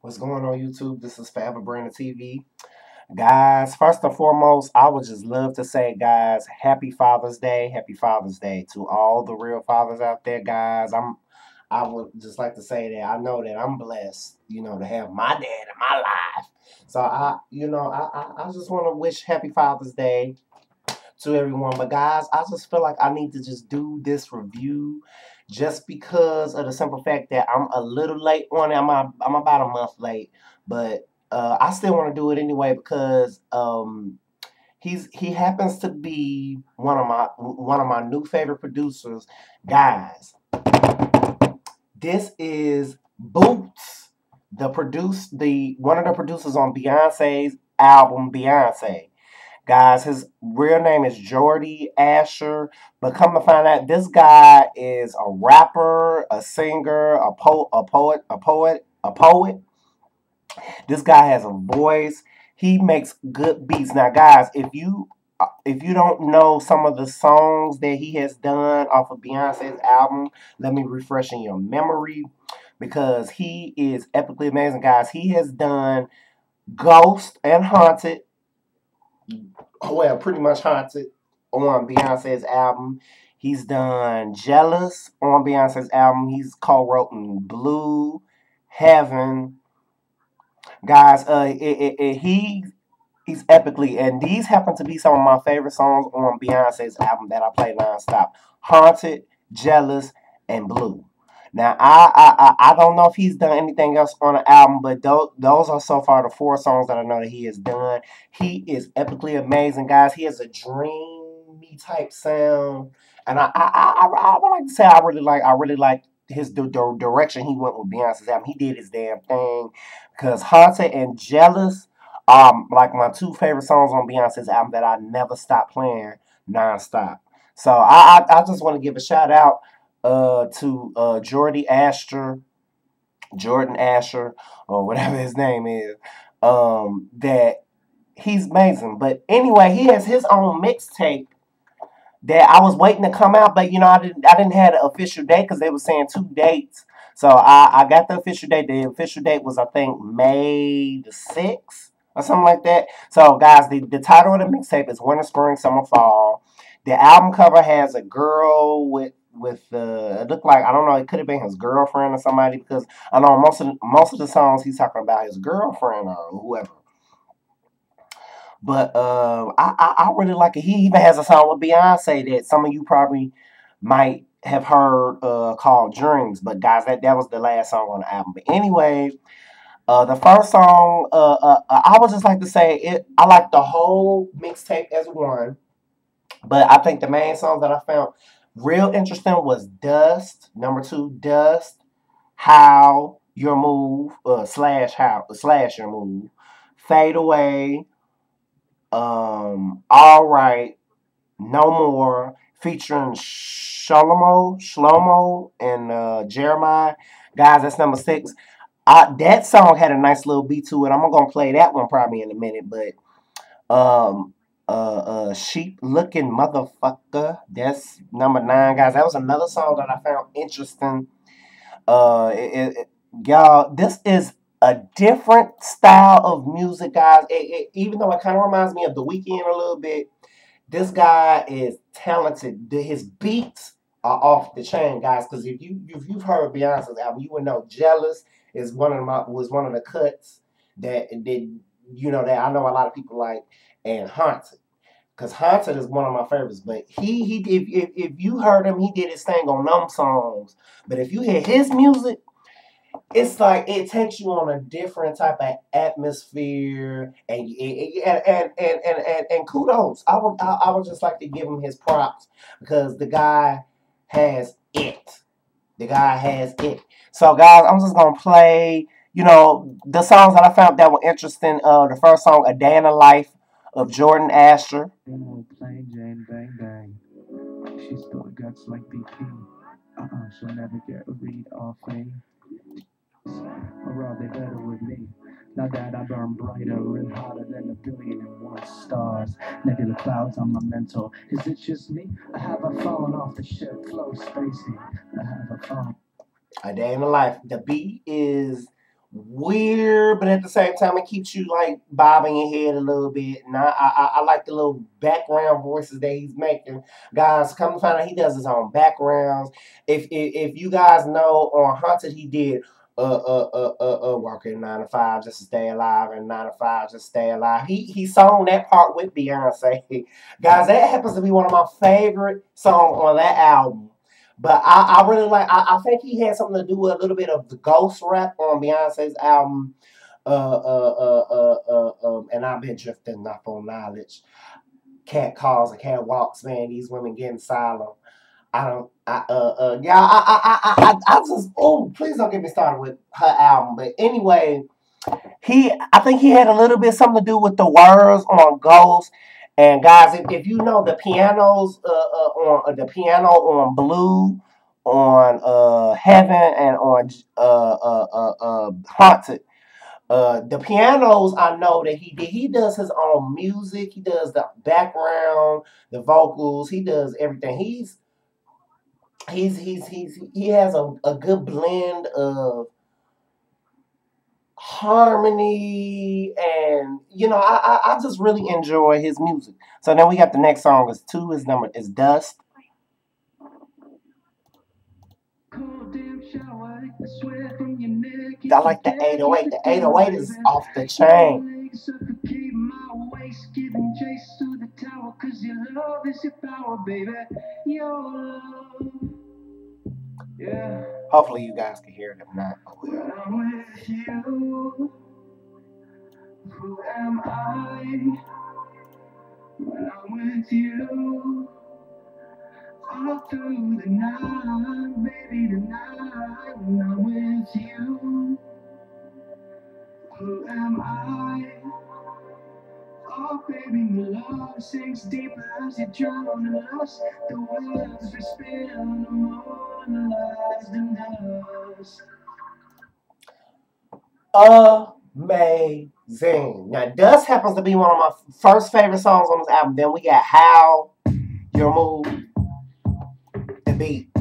What's going on YouTube? This is Forever Brandon TV. Guys, first and foremost, I would just love to say, guys, happy Father's Day. Happy Father's Day to all the real fathers out there, guys. I'm I would just like to say that I know that I'm blessed, you know, to have my dad in my life. So I, you know, I I, I just want to wish happy Father's Day to everyone. But guys, I just feel like I need to just do this review just because of the simple fact that I'm a little late on it. I'm, I'm about a month late, but uh, I still want to do it anyway because um, he's he happens to be one of my one of my new favorite producers. Guys, this is Boots, the produce the one of the producers on Beyonce's album Beyonce. Guys, his real name is Jordy Asher, but come to find out, this guy is a rapper, a singer, a po- a poet, a poet, a poet. This guy has a voice. He makes good beats. Now, guys, if you uh, if you don't know some of the songs that he has done off of Beyonce's album, let me refresh in your memory because he is epically amazing, guys. He has done Ghost and Haunted well, pretty much haunted on Beyonce's album. He's done Jealous on Beyonce's album. He's co-wrote Blue, Heaven. Guys, uh, it, it, it, he he's epically, and these happen to be some of my favorite songs on Beyonce's album that I play nonstop. Haunted, Jealous, and Blue. Now, I, I I don't know if he's done anything else on the album, but those, those are so far the four songs that I know that he has done. He is epically amazing, guys. He has a dreamy type sound, and I I, I, I would like to say I really like I really like his the, the direction he went with Beyonce's album. He did his damn thing because Haunted and Jealous um like my two favorite songs on Beyonce's album that I never stop playing nonstop. So I I, I just want to give a shout out uh, to uh, Jordy Asher, Jordan Asher, or whatever his name is, um, that he's amazing. But anyway, he has his own mixtape that I was waiting to come out, but you know I didn't I didn't have an official date because they were saying two dates. So I, I got the official date. The official date was I think May the sixth or something like that. So guys, the, the title of the mixtape is Winter, Spring, Summer, Fall. The album cover has a girl with with it looked like I don't know it could have been his girlfriend or somebody because I know most of most of the songs he's talking about his girlfriend or whoever. But uh, I, I, I really like it. He even has a song with Beyonce that some of you probably might have heard uh, called Dreams. But guys, that that was the last song on the album. But anyway. Uh, the first song, uh, uh, uh I would just like to say it. I like the whole mixtape as one, but I think the main songs that I found Real interesting was Dust. Number two, Dust. How your move uh, slash how slash your move. Fade away. Um. All right. No more. Featuring Shlomo, Shlomo, and uh, Jeremiah. Guys, that's number six. Uh, that song had a nice little beat to it. I'm gonna play that one probably in a minute, but um, uh, uh, sheep looking motherfucker. That's number nine, guys. That was another song that I found interesting. Uh, it, it, y'all, this is a different style of music, guys. It, even though it kind of reminds me of The Weeknd a little bit, this guy is talented. His beats are off the chain, guys. Because if you if you've heard Beyonce's album, you would know "Jealous" is one of my was one of the cuts that did you know that I know a lot of people like and Haunted. Cause Haunted is one of my favorites, but he he if, if if you heard him, he did his thing on numb songs. But if you hear his music, it's like it takes you on a different type of atmosphere, and and and and and, and, and kudos. I would I, I would just like to give him his props because the guy has it. The guy has it. So guys, I'm just gonna play. You know the songs that I found that were interesting. Uh, the first song, "A Day in the Life." Of Jordan Asher. Plain Jane, bang bang. She's still guts like BP. Uh-uh, she'll never get a read off me. Or are they better with me? Now that I burn brighter and hotter than a billion and one stars. Nebula clouds on my mental. Is it just me? I have a fallen off the ship, flow spacey. I have a fallen. A day in the life. The beat is weird, but at the same time, it keeps you like bobbing your head a little bit. And I, I, I like the little background voices that he's making. Guys, come find out, he does his own backgrounds. If if, if you guys know on Haunted, he did uh uh uh uh, uh working nine to five just to stay alive and nine to five just to stay alive. He he sung that part with Beyonce. Guys, that happens to be one of my favorite songs on that album. But I, I really like. I, I think he had something to do with a little bit of the ghost rap on Beyonce's album. Uh, uh, uh, uh, uh, um, and I've been drifting off on knowledge. Cat calls and cat walks, man. These women getting silent. I don't. I uh uh yeah. I I I I, I just oh please don't get me started with her album. But anyway, he I think he had a little bit something to do with the words on Ghost and guys, if, if you know the pianos uh, uh, on uh, the piano on Blue, on uh, Heaven, and on uh, uh, uh, uh, Haunted, uh, the pianos I know that he did. He does his own music. He does the background, the vocals. He does everything. He's he's he's he's he has a, a good blend of harmony and you know I, I, I just really enjoy his music. So then we got the next song is two his number is dust. I like the 808 the 808 is off the chain yeah. Hopefully you guys can hear them not. Oh, when I'm with you, who am I? When I'm with you, all through the night, baby, the night. When I'm with you, who am I? Oh, baby, my love sinks deeper as you drown in us. The words we spill no more lies than us. Amazing. Now, Dust happens to be one of my first favorite songs on this album. Then we got How, Your Move, The Beat.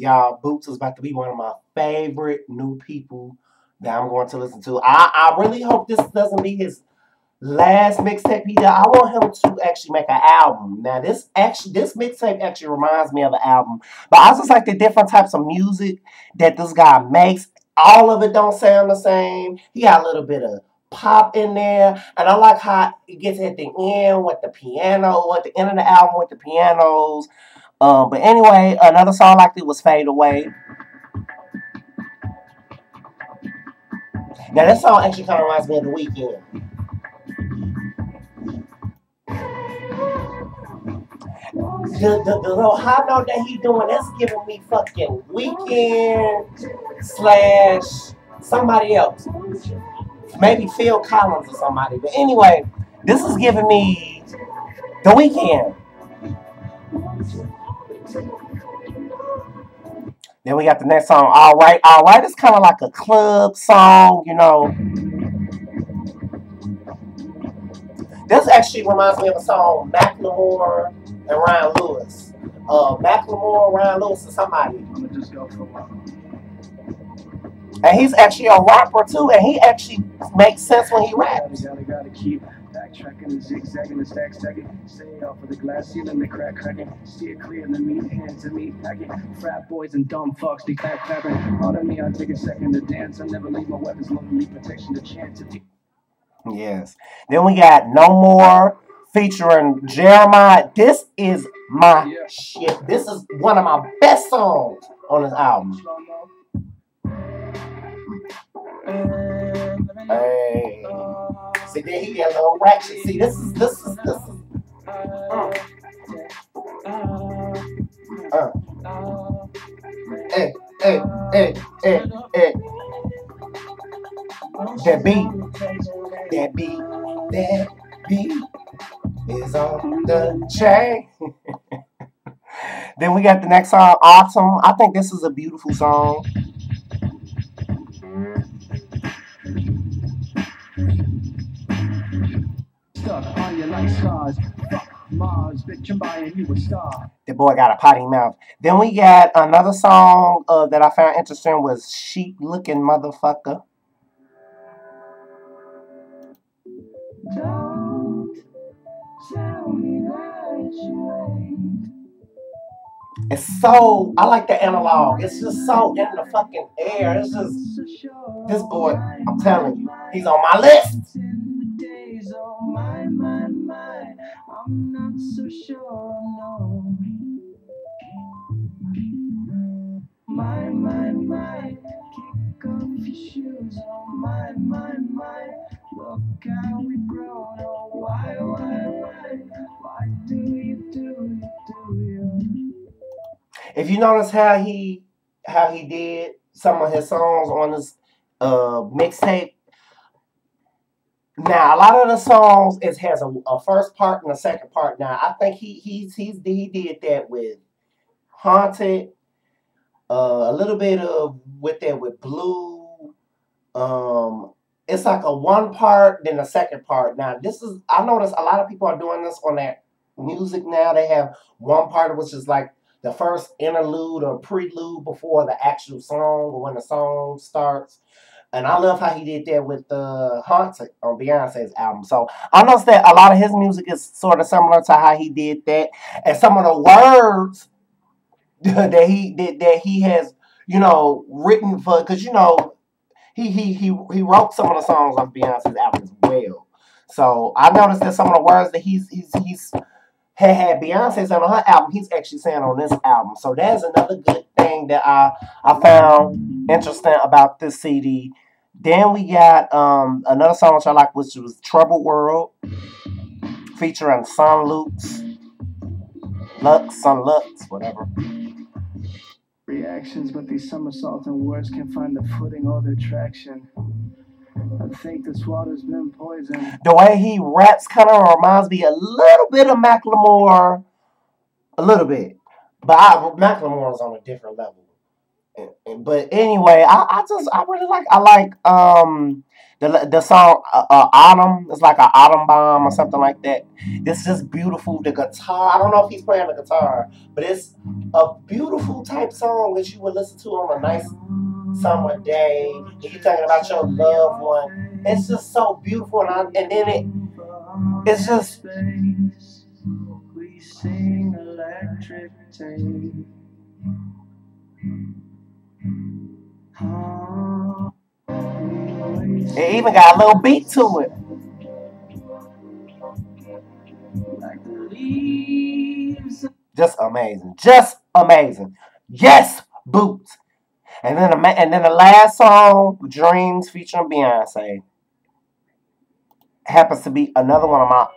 Y'all, Boots is about to be one of my favorite new people that I'm going to listen to. I, I really hope this doesn't be his last mixtape he did. I want him to actually make an album. Now, this actually this mixtape actually reminds me of an album. But I just like the different types of music that this guy makes. All of it don't sound the same. He got a little bit of pop in there. And I like how it gets at the end with the piano, at the end of the album with the pianos. Um, but anyway, another song like it was Fade Away. Now this song actually kind of reminds me of The Weeknd. The, the, the little high note that he doing, that's giving me fucking Weeknd slash somebody else. Maybe Phil Collins or somebody. But anyway, this is giving me The Weeknd. Then we got the next song, All Right. All Right It's kind of like a club song, you know. This actually reminds me of a song, Macklemore and Ryan Lewis. Uh, Macklemore, Ryan Lewis, and somebody. I'm going to just go for one. And he's actually a rapper too, and he actually makes sense when he raps backtracking and zigzagging and stack stacking. Stay off of the glass ceiling, they crack cracking. Steer clear and the meat hands and meat packing. Frat boys and dumb fucks, they clap clapping. Pardon me, I take a second to dance. I never leave my weapons leave protection to chance. Yes. Then we got No More featuring Jeremiah. This is my yeah. shit. This is one of my best songs on this album. Hey. See, then he got a little ratchet. See, this is, this is, this is. Uh. Uh. Hey, hey, hey, hey, hey. That beat, that beat, that beat is on the chain. then we got the next song, Autumn. I think this is a beautiful song. Bitch, I'm buying you a star. The boy got a potty mouth. Then we got another song uh, that I found interesting was Sheep Looking Motherfucker. Don't tell me that you ain't. It's so I like the analog. It's just so in the fucking air. It's just this boy, I'm telling you, he's on my list. I'm not so sure, no. My, my, my. Kick off your shoes, oh my, my, my. Look how we've oh why, why, why? Why do you do you do you? If you notice how he how he did some of his songs on this uh mixtape. Now a lot of the songs is has a, a first part and a second part. Now I think he he's he's he did that with Haunted, uh, a little bit of with that with Blue. Um, it's like a one part then a second part. Now this is I notice a lot of people are doing this on that music now. They have one part which is like the first interlude or prelude before the actual song or when the song starts. And I love how he did that with uh, the Haunted on Beyonce's album. So I noticed that a lot of his music is sort of similar to how he did that. And some of the words that he did that he has, you know, written for because you know, he he he he wrote some of the songs on Beyonce's album as well. So I noticed that some of the words that he's he's he's had had Beyonce on her album, he's actually saying on this album. So that's another good thing that I I found interesting about this CD. Then we got um another song which I like, which was Trouble World, featuring Son Lux, Lux, Son Lux, whatever. reactions, but these somersaults and words can't find the footing or the traction. I think this water's been poisoned. The way he raps kind of reminds me a little bit of Macklemore, a little bit, but I, is on a different level. And- and- But anyway, I, I just I really like I like um the the song uh, uh, Autumn. It's like an autumn bomb or something like that. It's just beautiful. The guitar. I don't know if he's playing the guitar, but it's a beautiful type song that you would listen to on a nice summer day. And you're talking about your loved one. It's just so beautiful, and, I, and then it it's just electric tape. Oh, it even got a little beat to it. like Just amazing. Just amazing. Yes, boots. And then the and then the last song, Dreams featuring Beyonce, happens to be another one of my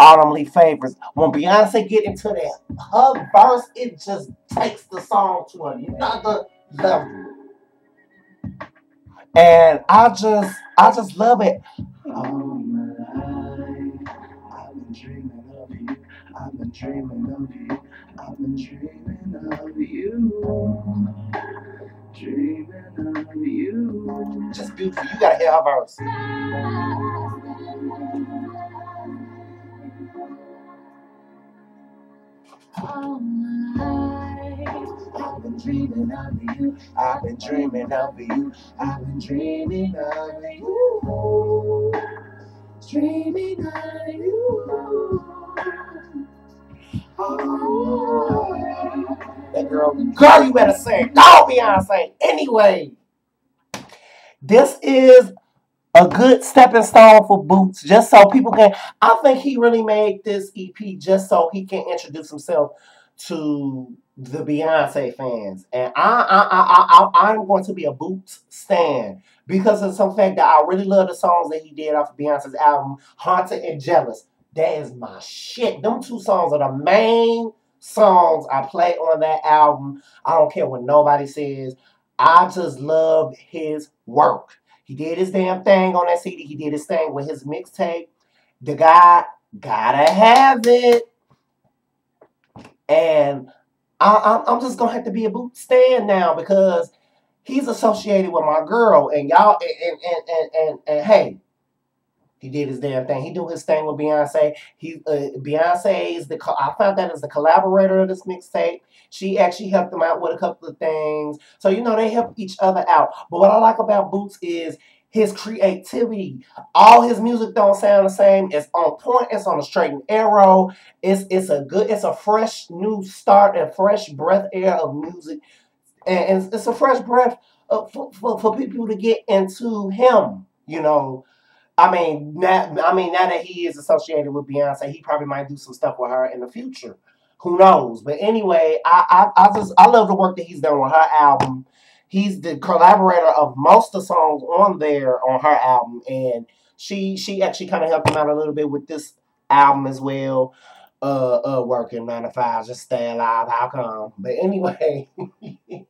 autumnly favorites. When Beyonce get into that her verse, it just takes the song to another level. And I just I just love it. all my life. I've been dreaming of you. I've been dreaming of you. I've been dreaming of you. Dreaming of you. Just beautiful. You gotta hear her verse. I've been dreaming of you. I've been dreaming of you. I've been dreaming of you. Dreaming of you. That girl, girl, you better sing. Go, Beyonce. Anyway, this is a good stepping stone for Boots, just so people can. I think he really made this EP just so he can introduce himself to the Beyonce fans, and I, I, I, I, I'm going to be a Boots stan because of some fact that I really love the songs that he did off of Beyonce's album, Haunted and Jealous. That is my shit. Them two songs are the main songs I play on that album. I don't care what nobody says. I just love his work. He did his damn thing on that CD. He did his thing with his mixtape. The guy gotta have it. And I, I'm, I'm just gonna have to be a boot stand now because he's associated with my girl. And y'all, and, and, and, and, and, and hey, He did his damn thing. He do his thing with Beyonce. He uh, Beyonce is the I found that as the collaborator of this mixtape. She actually helped him out with a couple of things. So you know they help each other out. But what I like about Boots is his creativity. All his music don't sound the same. It's on point. It's on a straight and arrow. It's it's a good. It's a fresh new start and fresh breath air of music, and, and it's a fresh breath of, for, for for people to get into him. You know. I mean, now, I mean, now that he is associated with Beyonce, he probably might do some stuff with her in the future. Who knows? But anyway, I, I, I just I love the work that he's done with her album. He's the collaborator of most of the songs on there on her album, and she she actually kind of helped him out a little bit with this album as well. Uh, uh, working nine to five, just stay alive. How come? But anyway,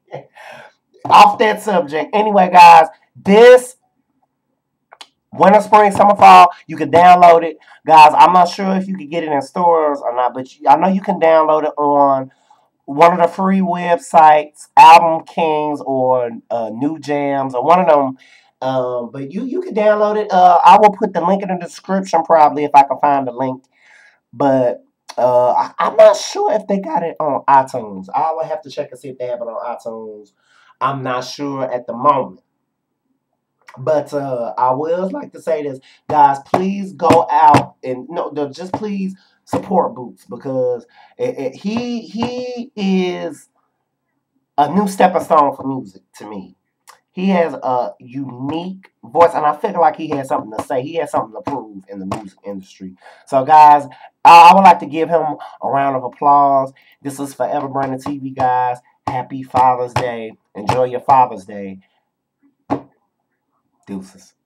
off that subject. Anyway, guys, this winter, spring, summer, fall, you can download it, guys. I'm not sure if you can get it in stores or not, but you, I know you can download it on one of the free websites, Album Kings or uh, New Jams or one of them. Um, but you you can download it. Uh, I will put the link in the description probably if I can find the link. But uh, I, I'm not sure if they got it on iTunes. I will have to check and see if they have it on iTunes. I'm not sure at the moment. But uh, I will like to say this, guys. Please go out and no, no just please support Boots because it, it, he he is a new stepping stone for music to me. He has a unique voice, and I feel like he has something to say. He has something to prove in the music industry. So, guys, I, would like to give him a round of applause. This is Forever Brandon TV, guys. Happy Father's Day. Enjoy your Father's Day. Deusas.